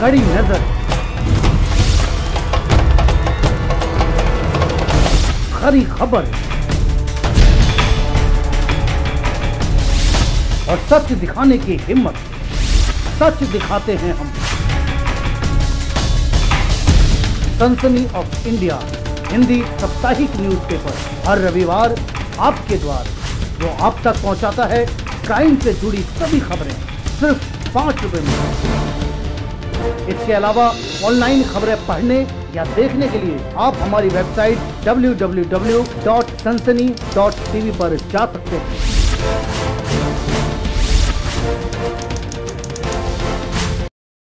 कड़ी नज़र। खरी खबर। और सच दिखाने की हिम्मत। सच दिखाते हैं हम। सनसनी ऑफ़ इंडिया, हिंदी साप्ताहिक न्यूज़पेपर, हर रविवार आपके द्वार। जो आप तक पहुंचाता है, क्राइम से जुड़ी सभी खबरें, सिर्फ़ पाँच रुपए में। इसके अलावा ऑनलाइन खबरें पढ़ने या देखने के लिए आप हमारी वेबसाइट www.sansani.tv पर जा सकते हैं।